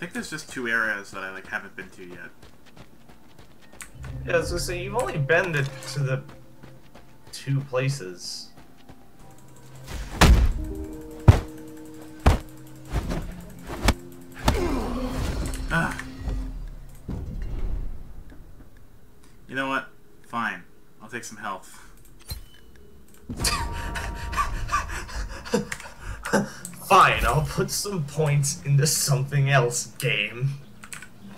think there's just two areas that I like haven't been to yet. Yeah, I was gonna say you've only been to, to the two places. Ah. You know what? Fine. I'll take some health. Fine, I'll put some points into something else, game.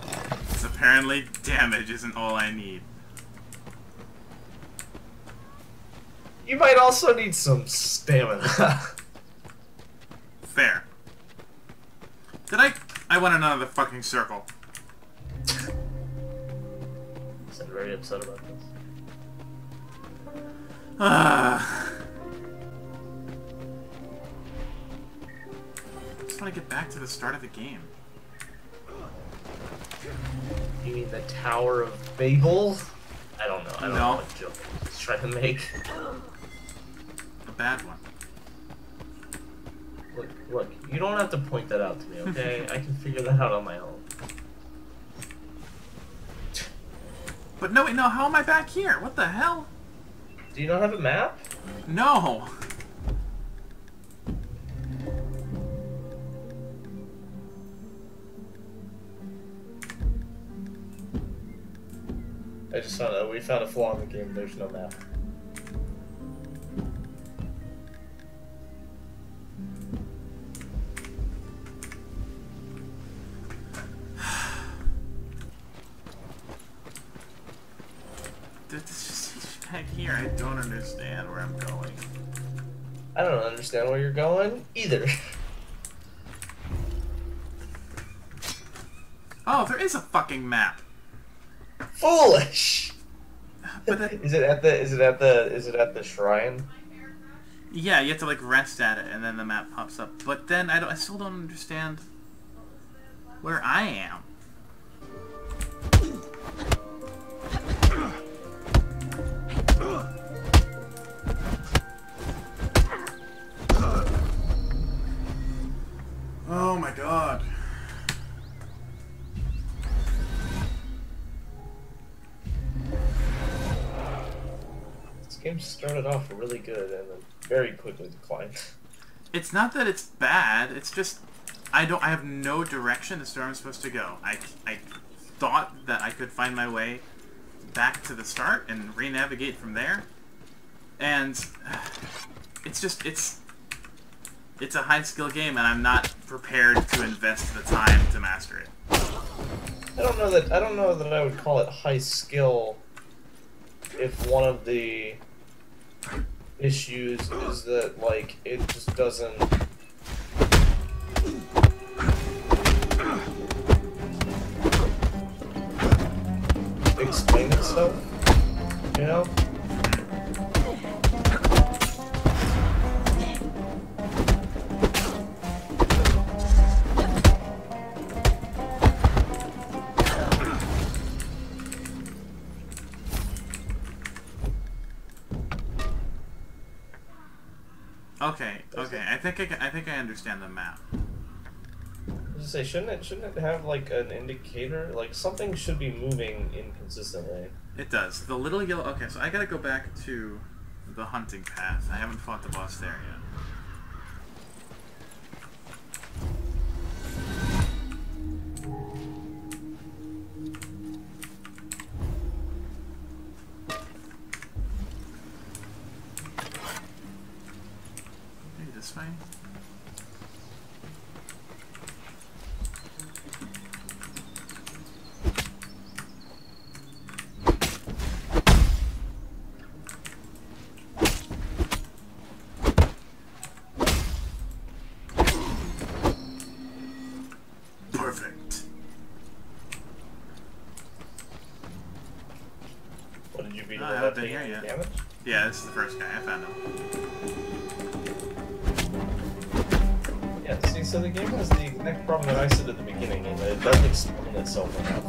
Because apparently damage isn't all I need. You might also need some stamina. Fair. Did I... I went another fucking circle. I'm very upset about this. Ah. Want to get back to the start of the game. You mean the Tower of Babel? I don't know. I don't No. know what joke was trying to make. A bad one. Look, look, you don't have to point that out to me, okay? I can figure that out on my own. But no, wait, no, how am I back here? What the hell? Do you not have a map? No! Just found out we found a flaw in the game. There's no map. Dude, this just here. I don't understand where I'm going. I don't understand where you're going either. Oh, there is a fucking map. Foolish. But that, Is it at the? Is it at the? Is it at the shrine? yeah, you have to like rest at it, and then the map pops up. But then I don't. I still don't understand where I am. Oh my god. Game started off really good and then very quickly declined. It's not that it's bad. It's just I don't. I have no direction as to where I'm supposed to go. I I thought that I could find my way back to the start and re-navigate from there, and it's just it's it's a high skill game, and I'm not prepared to invest the time to master it. I don't know that I don't know that I would call it high skill if one of the issues is that like it just doesn't explain itself. You know? Okay, okay. I think I, can, I think I understand the map. I was say, shouldn't it shouldn't it have like an indicator? Like something should be moving inconsistently. It does. The little yellow. Okay, so I gotta go back to the hunting path. I haven't fought the boss there yet. No, I haven't been here yet. damage? Yeah, this is the first guy. I found him. Yeah, see, so the game has the exact problem that I said at the beginning, and it doesn't explain itself enough.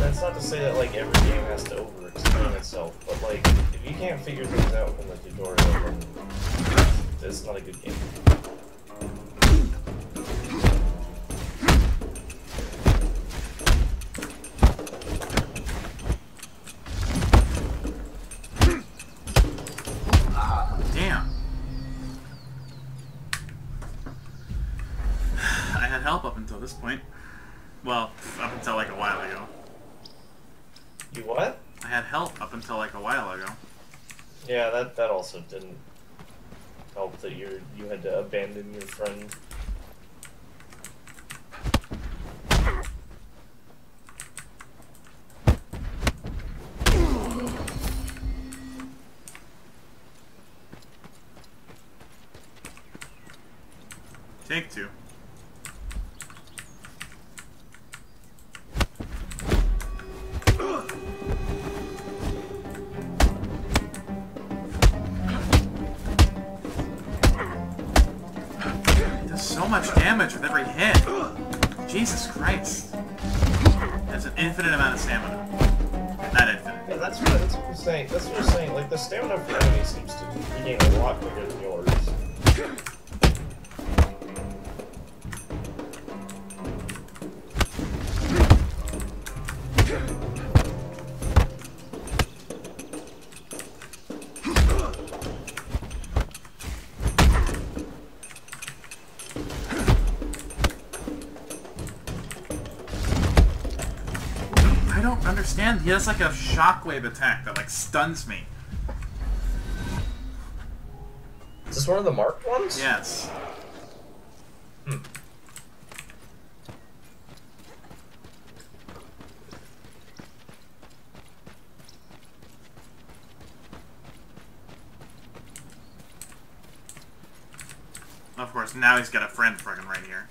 That's not to say that like every game has to over explain itself, but like, if you can't figure things out from the tutorial, then it's not a good game. Damn. I had help up until this point. Well, up until like a while ago. You what? I had help up until like a while ago. Yeah, that that also didn't Oh, that you you had to abandon your friend. So much damage with every hit. Jesus Christ. Has an infinite amount of stamina. Not infinite. Yeah, that's what that's what I'm saying. That's what I'm saying. Like the stamina for enemies seems to regain a lot quicker than yours. Don't understand. He has like a shockwave attack that like stuns me. Is this one of the marked ones? Yes. Hmm. Of course, now he's got a friend fucking right here.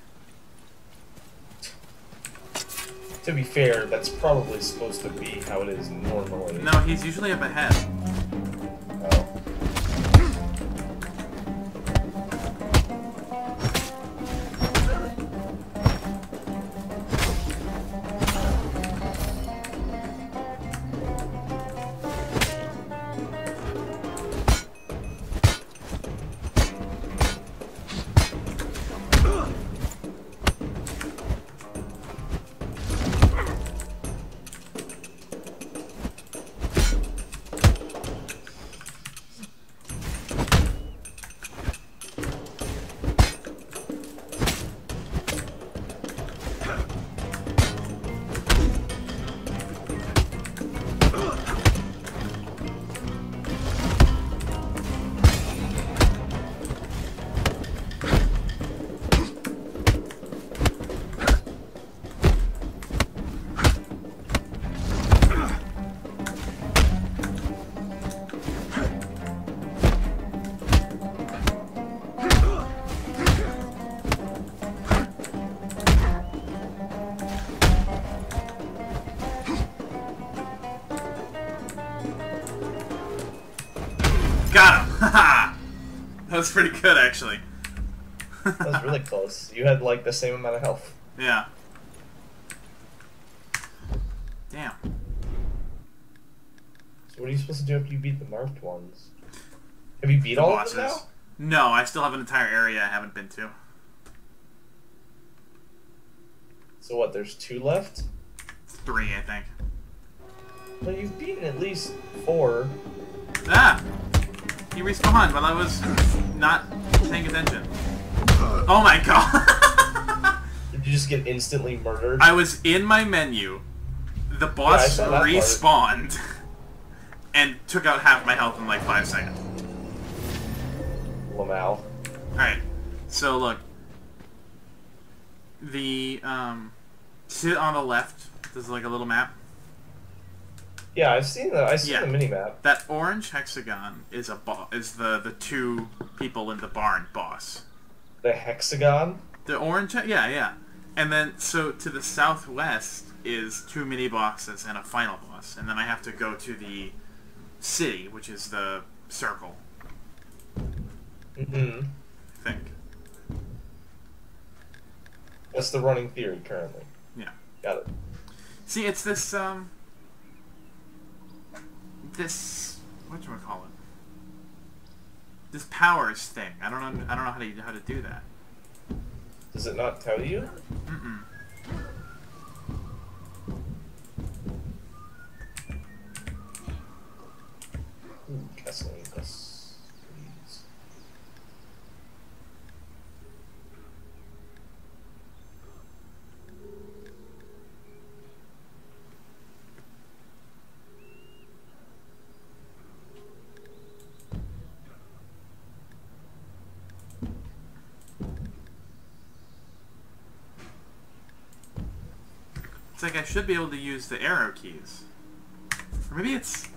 To be fair, that's probably supposed to be how it is normally. No, he's usually up ahead. Pretty good, actually. That was really close. You had like the same amount of health. yeah. Damn. So what are you supposed to do after you beat the marked ones? Have you beat The all of them now? bosses. No, I still have an entire area I haven't been to. So what? There's two left. Three, I think. Well, you've beaten at least four. Ah! He respawned while I was not paying attention. Oh my god! Did you just get instantly murdered? I was in my menu. The boss part. respawned and took out half my health in like five seconds. Lamau. Alright, so look. The, um, see it on the left? There's like a little map. Yeah, I've seen the I've seen Yeah. the mini map. That orange hexagon is a bo- is the the two people in the barn boss. The hexagon. The orange, yeah, yeah. And then so to the southwest is two mini bosses and a final boss, and then I have to go to the city, which is the circle. Mm-hmm. I think. That's the running theory currently. Yeah. Got it. See, it's this um. This what do I call it? This powers thing. I don't know. I don't know how to how to do that. Does it not tell you? Mm-mm. Ooh, like I should be able to use the arrow keys. Or maybe it's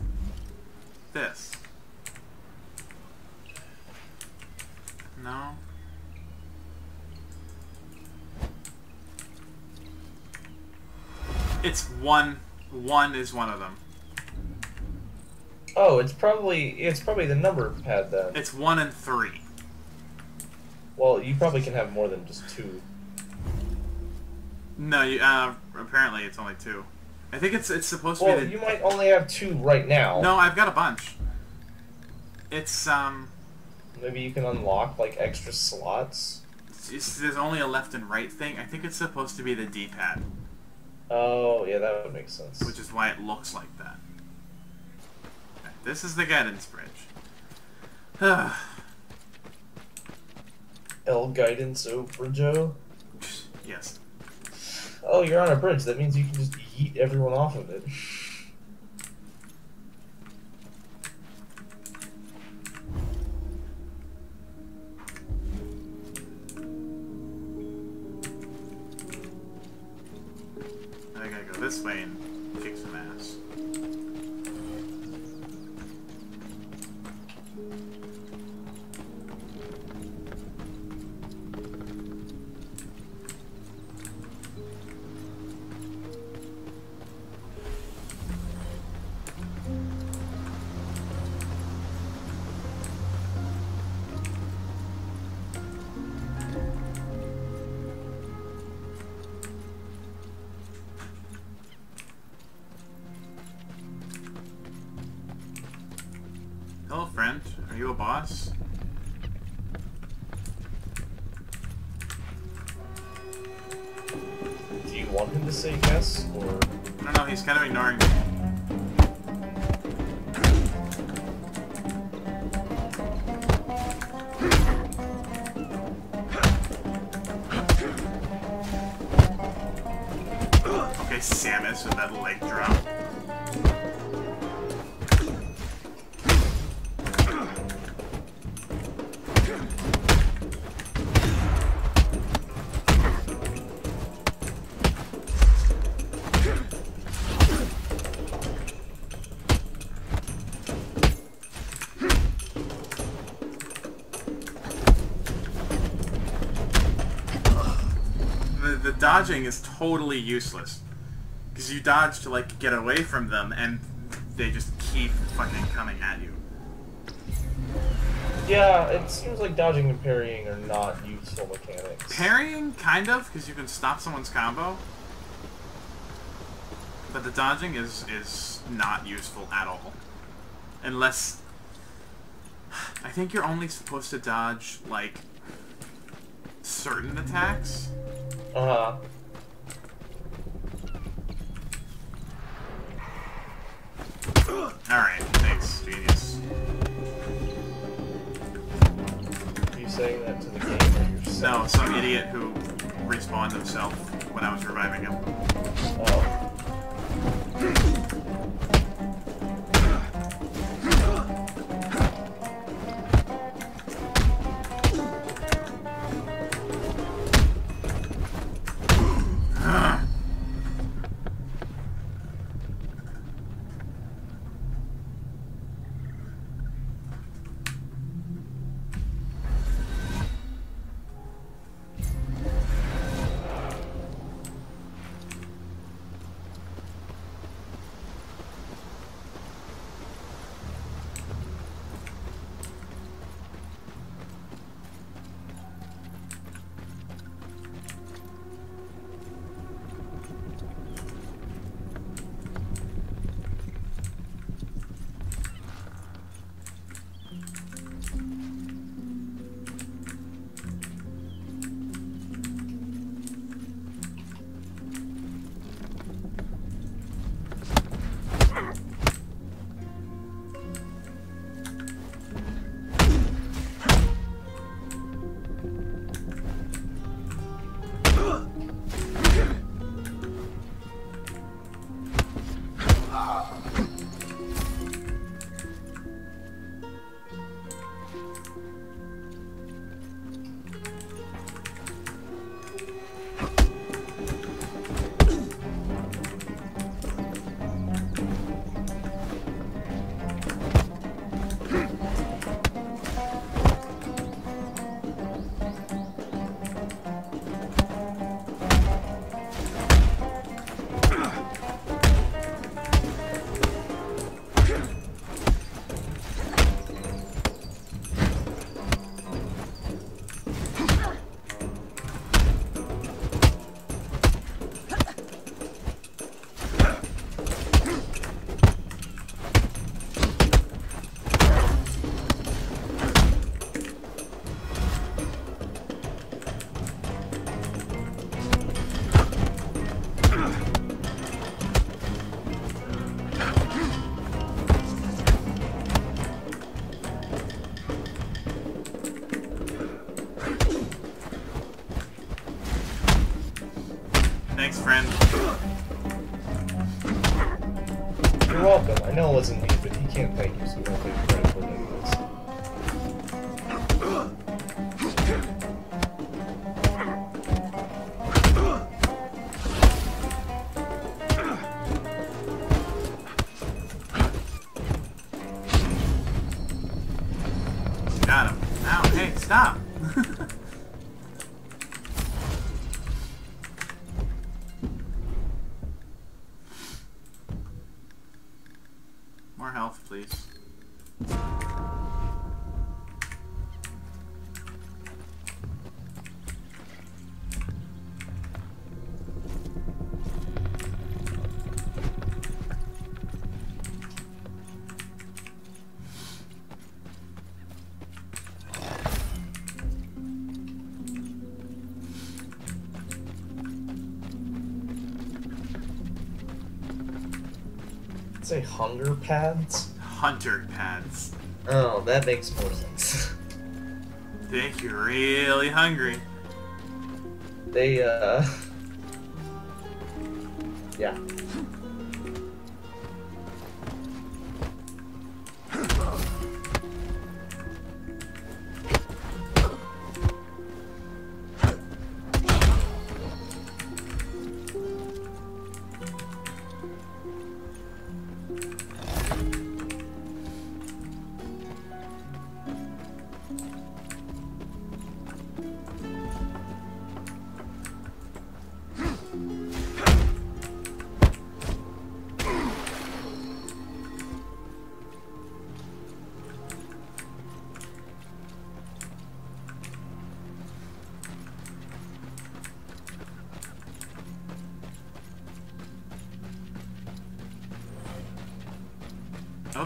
this. No. It's one. One is one of them. Oh, it's probably it's probably the number pad then. It's one and three. Well, you probably can have more than just two. No, you, uh, apparently it's only two. I think it's it's supposed to be the. you might only have two right now. No, I've got a bunch. It's um. Maybe you can unlock like extra slots. There's only a left and right thing. I think it's supposed to be the D-pad, Oh, yeah, that would make sense. which is why it looks like that. This is the guidance bridge. L guidance over Joe. yes. Oh, you're on a bridge. That means you can just yeet everyone off of it. You a boss? Do you want him to say yes, or don't know. He's kind of ignoring me. Okay, Samus with that leg drop. Dodging is totally useless. Because you dodge to, like, get away from them, and they just keep fucking coming at you. yeah, it seems like dodging and parrying are not useful mechanics. Parrying, kind of, because you can stop someone's combo. But the dodging is is not useful at all. Unless... I think you're only supposed to dodge, like, certain attacks. Uh Alright, thanks, genius. Are you saying that to the game? No, some idiot who respawned himself when I was reviving him. Oh. Say hunger pads? Hunter pads. Oh, that makes more sense. Think you're really hungry. they, uh. Yeah.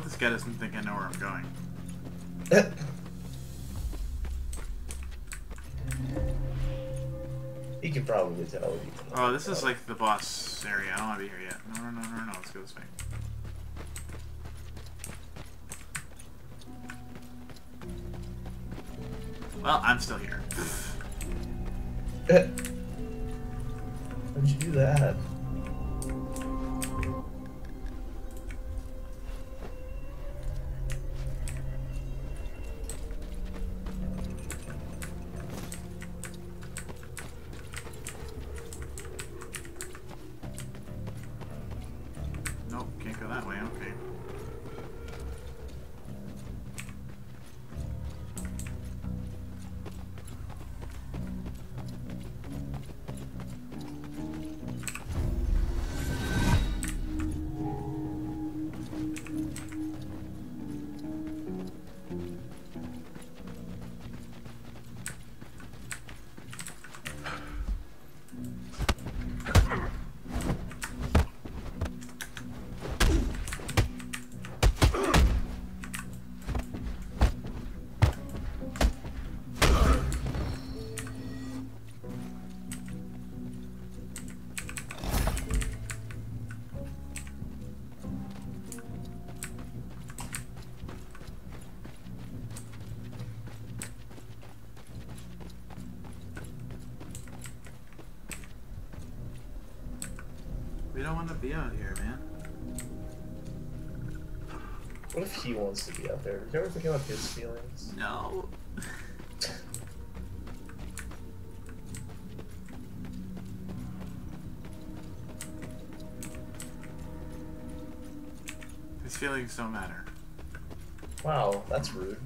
Hope this guy doesn't think I know where I'm going. he can probably tell you. Oh, this is like the boss area. I don't want to be here yet. No, no, no, no, no. Let's go this way. Well, I'm still here. How'd you do that? We don't want to be out here, man. What if he wants to be out there? Did you ever think about his feelings? No. His feelings don't matter. Wow, that's rude.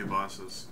Two bosses.